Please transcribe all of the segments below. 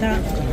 だ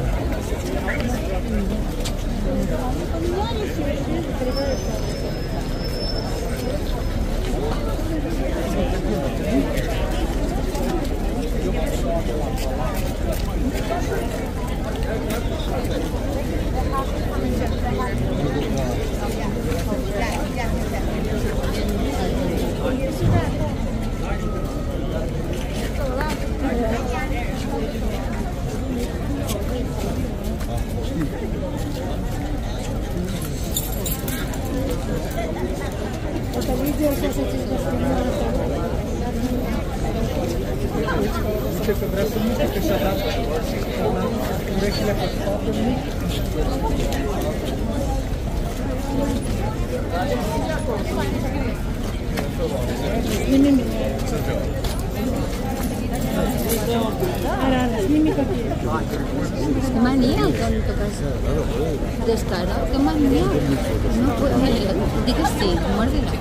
manía con tocas descarado, qué manía. No puedes, di que sí, muérdela.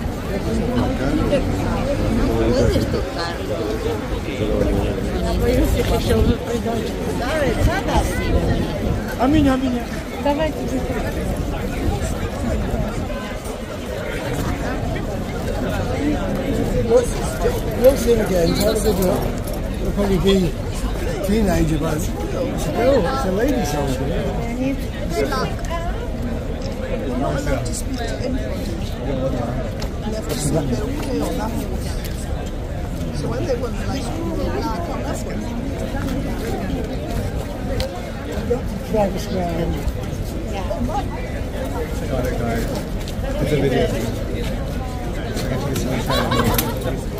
No puedes tocarlo. А меня, а меня. Давайте We'll, we'll see him again. Have a good look. He'll probably be a teenager, but it's a girl. It's a lady soldier. Good luck. So when they come. Travis Yeah. Check out that. It's a video. Actually, it's.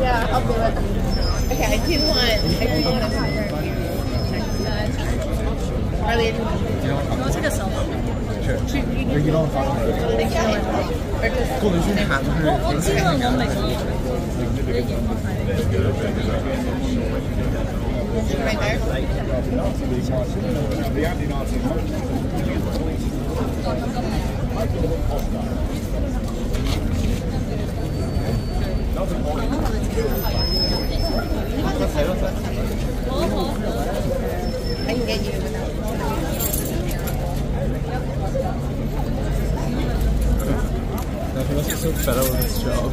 Yeah, I'll do it. Okay, I do want, I do want to see her here. Arlene, Sure. Or 嗯好的嗯好的嗯好的嗯好的好好好 Better with this job.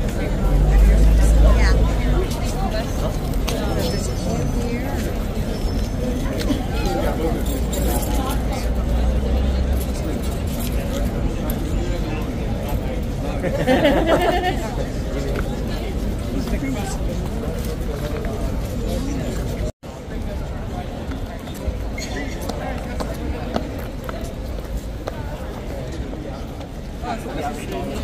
Yeah.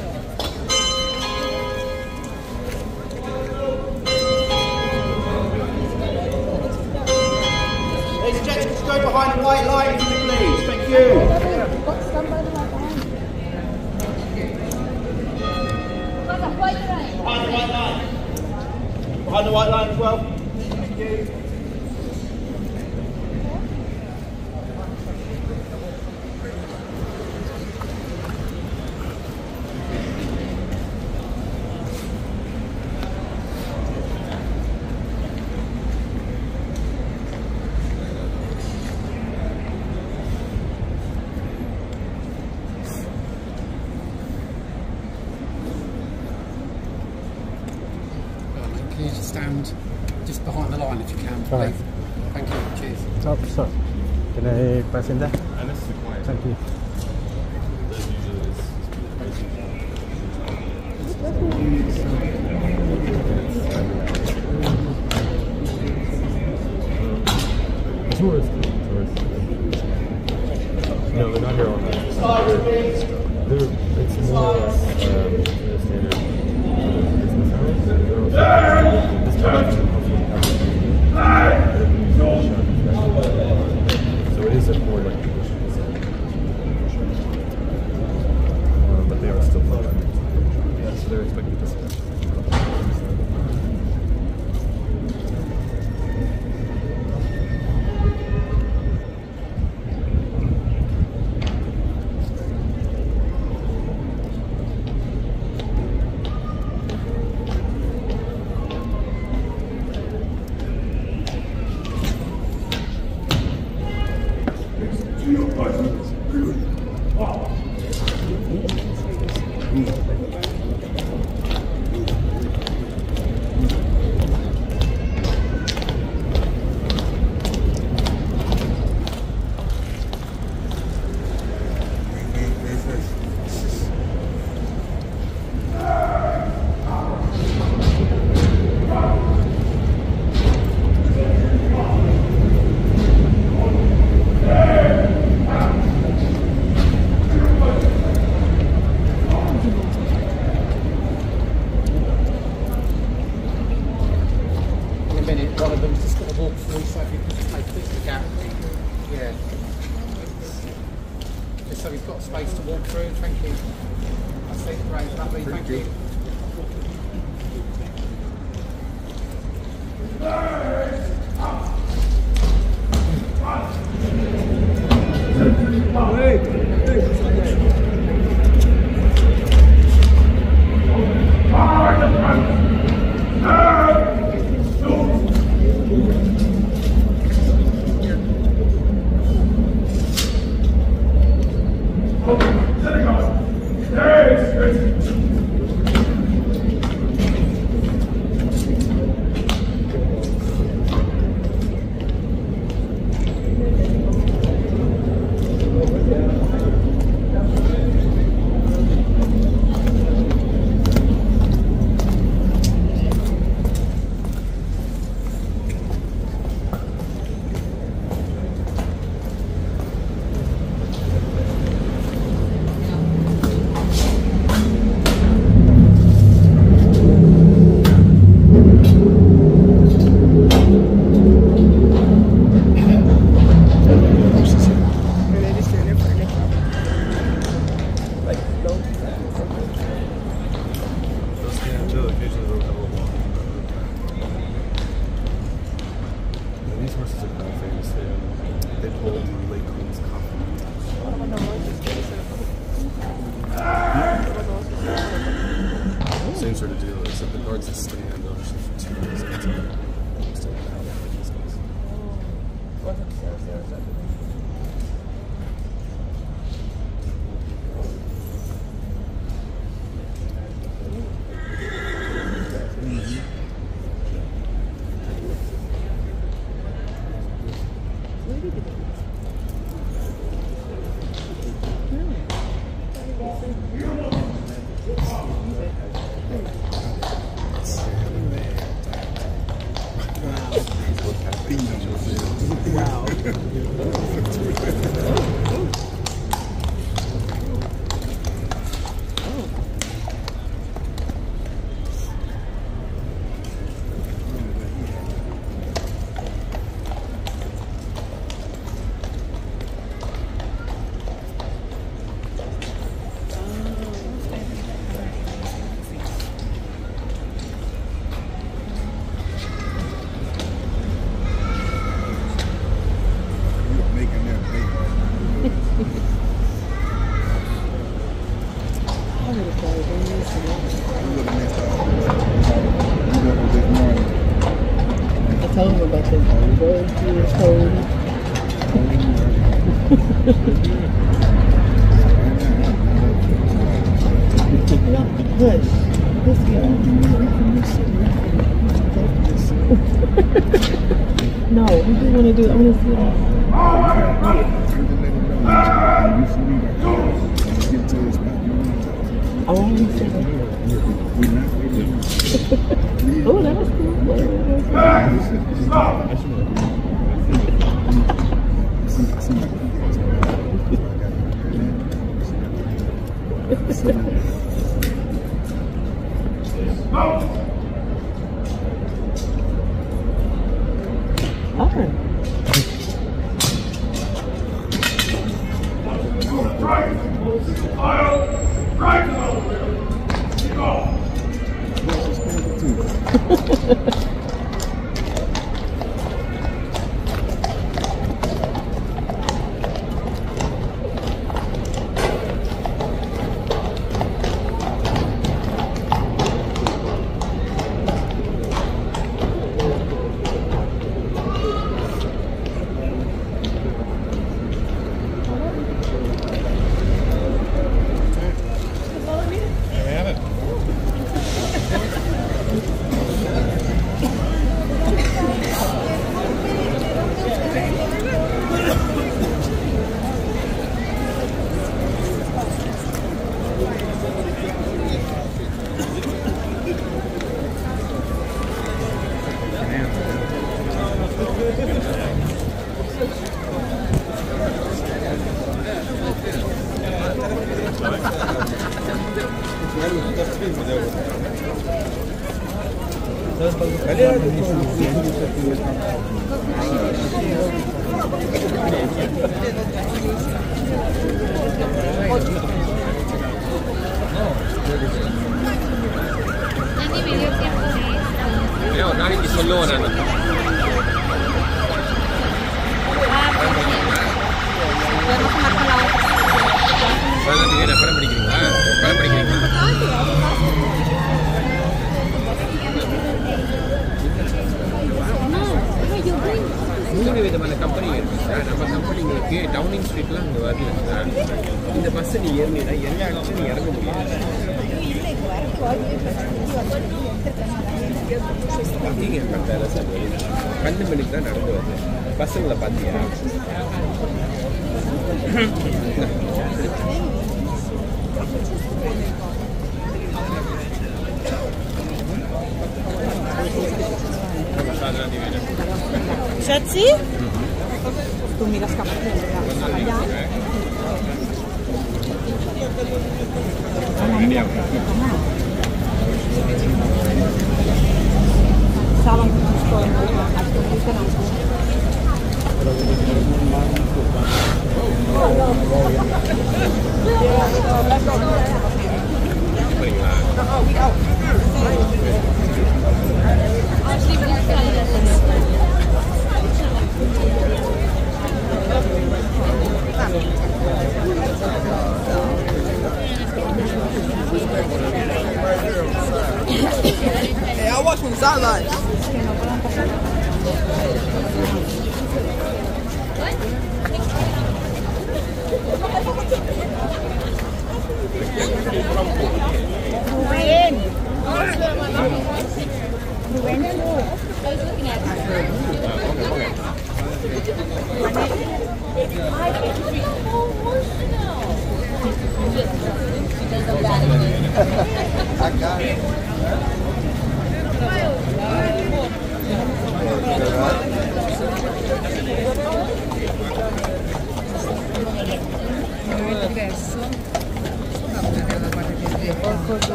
Line if you can, Right. Thank you. Cheers. Oh, sorry. Can I press in there? Thank you. Tourist. Tourist. No, they're not here all night. They're, it's more or less um, standard business hours. This time Ei, ei, closer to do, that the guards that stand up for two years at a time. That no, we do want to do. it. I want to see. próxima. ஏன்னா ஒரு நாளைக்கு சொல்லுவேன் நான் பதினெட்டுக்கு என்ன படம் படிக்கிறீங்களா படம் படிக்கிறீங்களா மூணு விதமான கம்பெனி இருக்கு சார். நம்ம கம்பெனிங்களுக்கு டவுனிங் ஸ்ட்ரீட்லாம் அங்கே வரல சார். இந்த பஸ் நீ ஏறினா எல்லா இடத்துலையும் நீ இறங்க முடியாது. பக்கிங் பண்ணுறாரு சார். பன்னெண்டு மணிக்கு தான் நடந்து வருது பஸ்ஸுங்களை பார்த்தியா? Schätzi? Tu mir das kaputt ja. Zahlung von Steuern, genau.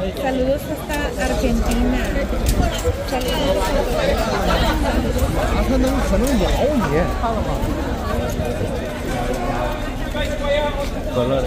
Saludos hasta Argentina. Saludos. Color.